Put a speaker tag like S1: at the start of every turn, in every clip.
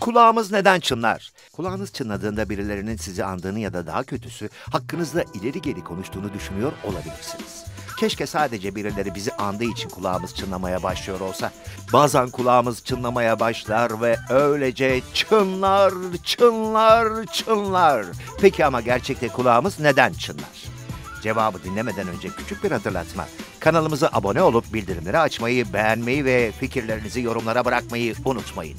S1: Kulağımız neden çınlar? Kulağınız çınladığında birilerinin sizi andığını ya da daha kötüsü hakkınızda ileri geri konuştuğunu düşünüyor olabilirsiniz. Keşke sadece birileri bizi andığı için kulağımız çınlamaya başlıyor olsa. Bazen kulağımız çınlamaya başlar ve öylece çınlar, çınlar, çınlar. Peki ama gerçekte kulağımız neden çınlar? Cevabı dinlemeden önce küçük bir hatırlatma. Kanalımıza abone olup bildirimleri açmayı, beğenmeyi ve fikirlerinizi yorumlara bırakmayı unutmayın.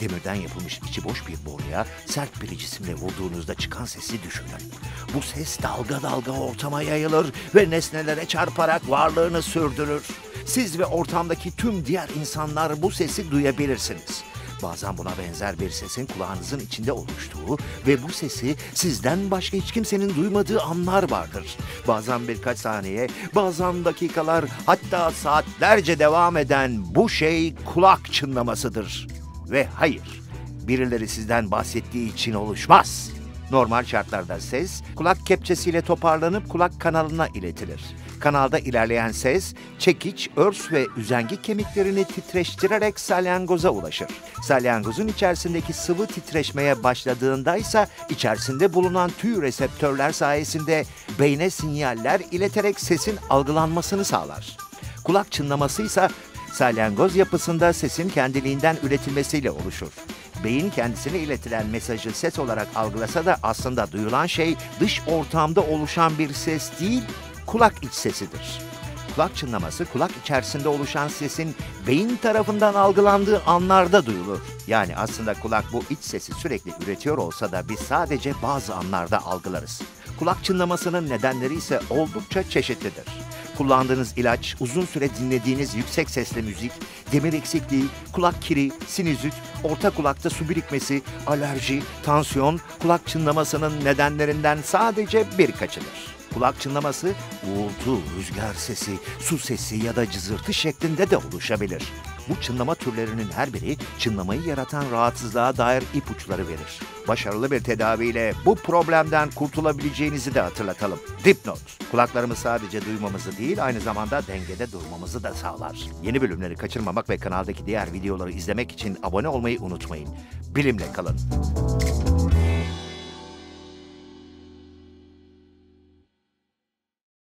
S1: Demirden yapılmış içi boş bir boruya sert bir cisimle vurduğunuzda çıkan sesi düşünün. Bu ses dalga dalga ortama yayılır ve nesnelere çarparak varlığını sürdürür. Siz ve ortamdaki tüm diğer insanlar bu sesi duyabilirsiniz. Bazen buna benzer bir sesin kulağınızın içinde oluştuğu ve bu sesi sizden başka hiç kimsenin duymadığı anlar vardır. Bazen birkaç saniye, bazen dakikalar, hatta saatlerce devam eden bu şey kulak çınlamasıdır. Ve hayır, birileri sizden bahsettiği için oluşmaz. Normal şartlarda ses kulak kepçesiyle toparlanıp kulak kanalına iletilir. Kanalda ilerleyen ses çekiç, örs ve üzengi kemiklerini titreştirerek salyangoza ulaşır. Salyangozun içerisindeki sıvı titreşmeye başladığında ise içerisinde bulunan tüy reseptörler sayesinde beyne sinyaller ileterek sesin algılanmasını sağlar. Kulak çınlaması ise salyangoz yapısında sesin kendiliğinden üretilmesiyle oluşur. Beyin kendisine iletilen mesajı ses olarak algılasa da aslında duyulan şey dış ortamda oluşan bir ses değil, kulak iç sesidir. Kulak çınlaması kulak içerisinde oluşan sesin beyin tarafından algılandığı anlarda duyulur. Yani aslında kulak bu iç sesi sürekli üretiyor olsa da biz sadece bazı anlarda algılarız. Kulak çınlamasının nedenleri ise oldukça çeşitlidir. Kullandığınız ilaç, uzun süre dinlediğiniz yüksek sesli müzik, demir eksikliği, kulak kiri, sinüzit, orta kulakta su birikmesi, alerji, tansiyon, kulak çınlamasının nedenlerinden sadece birkaçıdır. Kulak çınlaması uğultu, rüzgar sesi, su sesi ya da cızırtı şeklinde de oluşabilir. Bu çınlama türlerinin her biri çınlamayı yaratan rahatsızlığa dair ipuçları verir. Başarılı bir tedaviyle bu problemden kurtulabileceğinizi de hatırlatalım. Dipnot, kulaklarımız sadece duymamızı değil aynı zamanda dengede durmamızı da sağlar. Yeni bölümleri kaçırmamak ve kanaldaki diğer videoları izlemek için abone olmayı unutmayın. Bilimle kalın.